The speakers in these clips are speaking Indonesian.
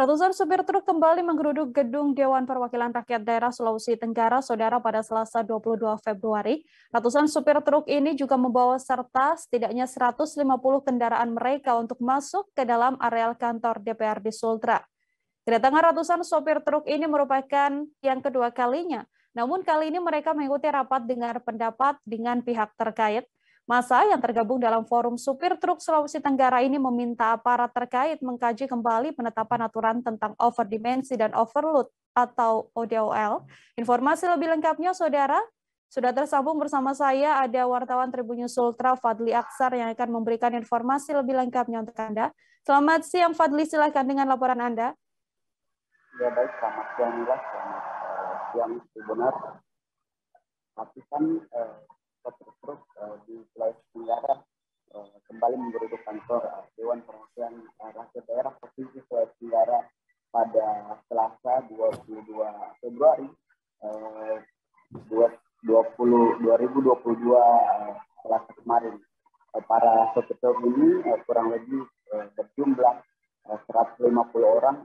Ratusan supir truk kembali menggeruduk gedung Dewan Perwakilan Rakyat Daerah Sulawesi Tenggara, Saudara, pada Selasa 22 Februari. Ratusan supir truk ini juga membawa serta setidaknya 150 kendaraan mereka untuk masuk ke dalam areal kantor DPRD Sultra. Kedatangan ratusan sopir truk ini merupakan yang kedua kalinya. Namun kali ini mereka mengikuti rapat dengar pendapat dengan pihak terkait Masa yang tergabung dalam Forum Supir Truk Sulawesi Tenggara ini meminta aparat terkait mengkaji kembali penetapan aturan tentang overdimensi dan overload atau ODOL. Informasi lebih lengkapnya, Saudara, sudah tersambung bersama saya ada wartawan Tribun Sultra Fadli Aksar yang akan memberikan informasi lebih lengkapnya untuk Anda. Selamat siang Fadli, silakan dengan laporan Anda. Ya baik, selamat siang Selamat uh, siang benar. Tapi kan uh, terus uh, di Sulawesi Tenggara uh, kembali menggeruduk kantor uh, Dewan Perwakilan uh, Rakyat Daerah Provinsi Sulawesi Tenggara pada Selasa 22 Februari uh, 20, 2022 uh, Selasa kemarin. Uh, para sopir ini uh, kurang lebih uh, berjumlah uh, 150 orang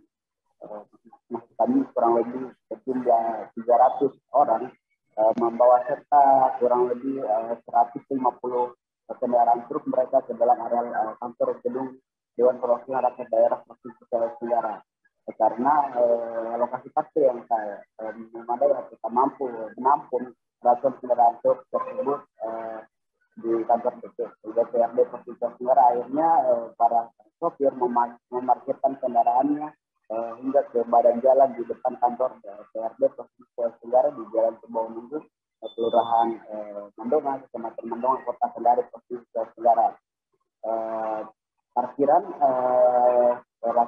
uh, kami kurang lebih berjumlah 300 orang membawa serta kurang lebih eh, uh, 150 kendaraan truk mereka ke dalam area uh, kantor gedung Dewan Perwakilan Rakyat Daerah Provinsi Sulawesi Tenggara. Karena uh, lokasi parkir yang saya atau tak mampu menampung ratusan kendaraan truk tersebut uh, di kantor DPRD Provinsi Sulawesi Tenggara. Akhirnya uh, para sopir memarkirkan kendaraannya uh, hingga ke badan jalan di depan kantor DPRD Provinsi Sulawesi Tenggara di Jalan Kebau Minggu, uh, Kelurahan uh, Mandonga, Kecamatan Mandonga, Kota Kendari, Provinsi Sulawesi Tenggara. Uh, parkiran uh,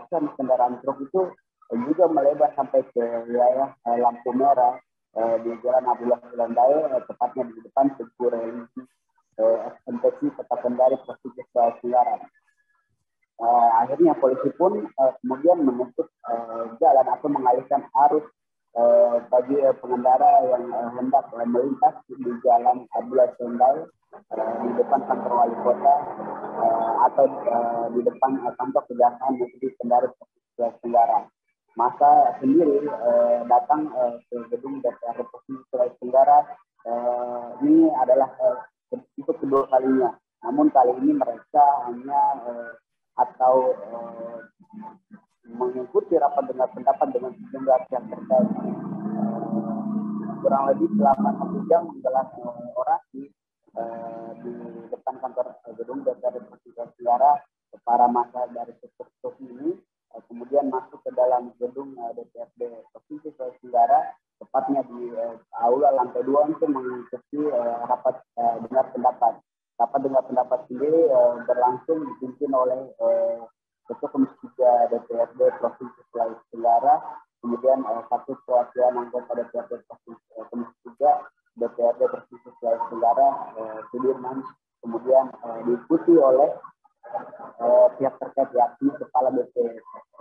ratusan kendaraan truk itu juga melebar sampai ke wilayah uh, lampu merah uh, di Jalan Abdullah Sulandai, uh, tepatnya di depan Teguh Religi SMPC Kota Kendari, Provinsi uh, akhirnya polisi pun kemudian menutup jalan atau mengalihkan arus uh, bagi uh, pengendara yang uh, hendak uh, melintas di jalan Abdullah Sendai uh, di depan kantor wali kota uh, atau uh, di depan uh, kantor kejaksaan negeri Kendari Tenggara. Masa sendiri uh, datang uh, ke gedung DPR Provinsi Sulawesi Tenggara uh, ini adalah uh, itu kedua kalinya. Namun kali ini mereka hanya uh, atau uh, mengikuti rapat dengar pendapat dengan sejumlah kurang lebih selama satu jam menggelar uh, orasi uh, di depan kantor uh, gedung DPRD Provinsi Tenggara para masa dari struktur ini kemudian masuk ke dalam gedung DPRD Provinsi Sulawesi Tenggara tepatnya di aula lantai dua untuk mengikuti rapat dengar pendapat. Rapat dengar pendapat sendiri berlangsung dipimpin oleh Ketua Komisi 3 DPRD Provinsi Sulawesi Tenggara, kemudian uh, satu perwakilan anggota DPRD Komisi 3 DPRD Provinsi Sulawesi Tenggara, uh, Sudirman, kemudian uh, diikuti oleh uh, pihak terkait yakni Kepala BP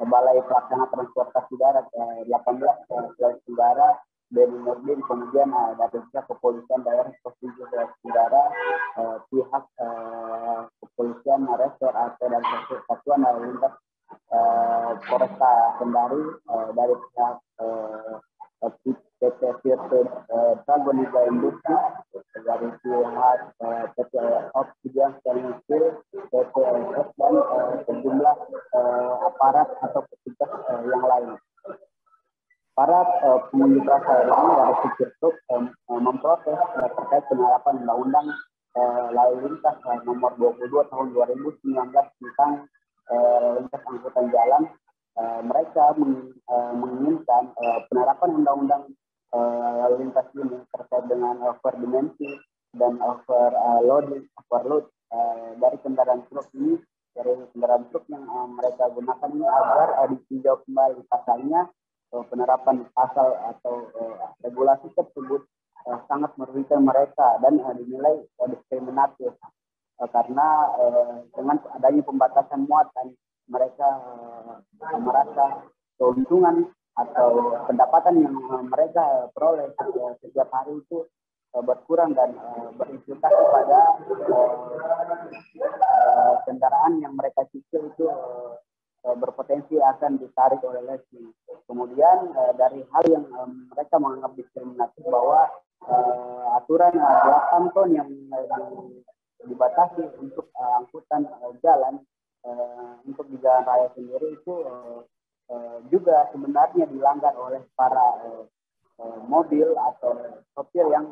Balai Pelaksana Transportasi Darat uh, 18 uh, Sulawesi Tenggara, Beni Nurdin, kemudian uh, dari pihak kepolisian daerah Kendari uh, dari pihak uh, PT Firte Dragon Industri dari pihak uh, PT Oksigen Steel, PT LS dan uh, sejumlah uh, aparat atau petugas uh, yang lain para uh, pengunjuk rasa ini dari truk um, memprotes uh, terkait penerapan undang-undang uh, lalu lintas uh, nomor 22 tahun 2019 tentang uh, lintas angkutan jalan. Uh, mereka uh, menginginkan uh, penerapan undang-undang uh, lalu lintas ini terkait dengan overdimensi dan overload, overload uh, dari kendaraan truk ini. Dari kendaraan truk yang uh, mereka gunakan ini agar uh, ditinjau kembali pasalnya. Penerapan pasal atau uh, regulasi tersebut uh, sangat merugikan mereka dan uh, dinilai uh, diskriminatif. Uh, karena uh, dengan adanya pembatasan muatan uh, merasa keuntungan atau pendapatan yang uh, mereka peroleh uh, setiap hari itu berkurang dan berimplikasi pada kendaraan yang mereka cicil itu berpotensi akan ditarik oleh lesi. Kemudian dari hal yang mereka menganggap diskriminatif bahwa aturan 8 ton yang dibatasi untuk angkutan jalan untuk di jalan raya sendiri itu juga sebenarnya dilanggar oleh para mobil atau sopir yang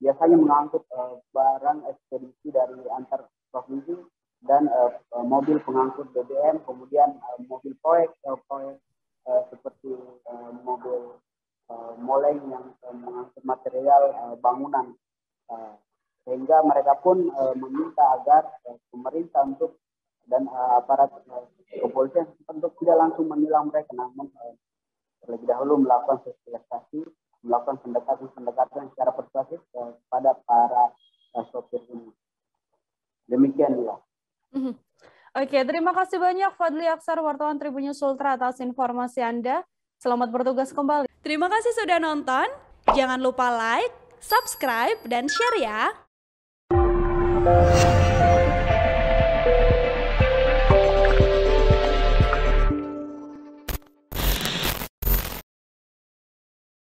biasanya mengangkut barang ekspedisi dari antar provinsi dan uh, mobil pengangkut BBM, kemudian uh, mobil proyek, uh, proyek uh, seperti uh, mobil uh, moleng yang uh, mengangkut material uh, bangunan, uh, sehingga mereka pun uh, meminta agar uh, pemerintah untuk dan uh, aparat uh, kepolisian untuk tidak langsung menilang mereka, namun uh, terlebih dahulu melakukan sosialisasi, melakukan pendekatan-pendekatan secara persuasif uh, pada para uh, sopir ini. Demikian ya. Mhm. Oke, terima kasih banyak Fadli Aksar, wartawan Tribunnya Sultra atas informasi Anda. Selamat bertugas kembali. Terima kasih sudah nonton. Jangan lupa like, subscribe, dan share ya.